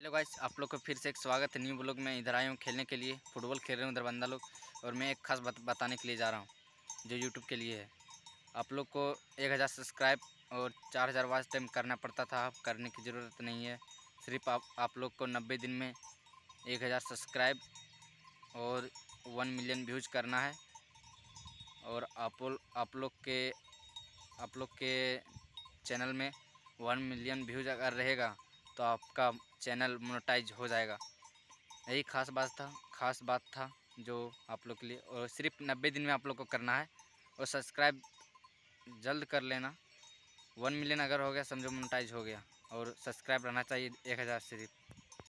Hello guys आप लोग को फिर से एक स्वागत है न्यू ब्लॉग में। इधर आए हूँ खेलने के लिए। फुटबॉल खेल रहे हूँ इधर बंदा लोग। और मैं एक खास बत, बताने के लिए जा रहा हूँ जो यूट्यूब के लिए है। आप लोग को एक हज़ार सब्सक्राइब और चार हज़ार वाच टाइम करना पड़ता था। अब करने की ज़रूरत नहीं है। सिर्फ़ आप आप लोग को नब्बे दिन में एक हज़ार सब्सक्राइब और वन मिलियन व्यूज़ करना है। और आप आप लोग के आप लोग के चैनल में वन मिलियन व्यूज़ अगर रहेगा तो आपका चैनल मोनोटाइज हो जाएगा। यही खास बात था, खास बात था जो आप लोग के लिए और सिर्फ़ नब्बे दिन में आप लोग को करना है और सब्सक्राइब जल्द कर लेना। वन मिलियन अगर हो गया, समझो मोनोटाइज हो गया और सब्सक्राइब रहना चाहिए एक हज़ार सिर्फ़।